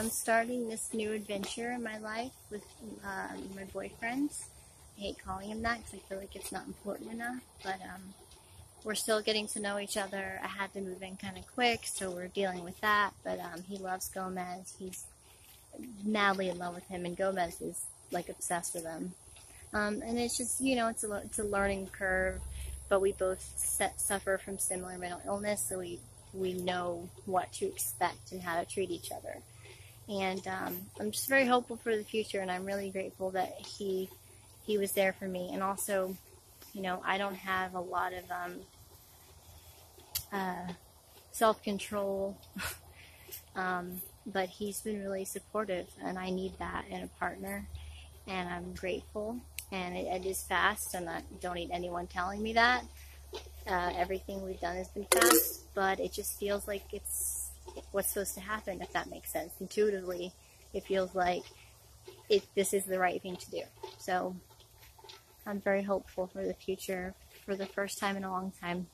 I'm starting this new adventure in my life with um, my boyfriend. I hate calling him that because I feel like it's not important enough, but um, we're still getting to know each other. I had to move in kind of quick, so we're dealing with that. But um, he loves Gomez. He's madly in love with him, and Gomez is like obsessed with him. Um, and it's just you know it's a it's a learning curve, but we both set, suffer from similar mental illness, so we we know what to expect and how to treat each other. And um, I'm just very hopeful for the future, and I'm really grateful that he he was there for me. And also, you know, I don't have a lot of um, uh, self control, um, but he's been really supportive, and I need that in a partner. And I'm grateful, and it, it is fast, and I don't need anyone telling me that. Uh, everything we've done has been fast, but it just feels like it's what's supposed to happen, if that makes sense. Intuitively, it feels like it, this is the right thing to do. So I'm very hopeful for the future for the first time in a long time.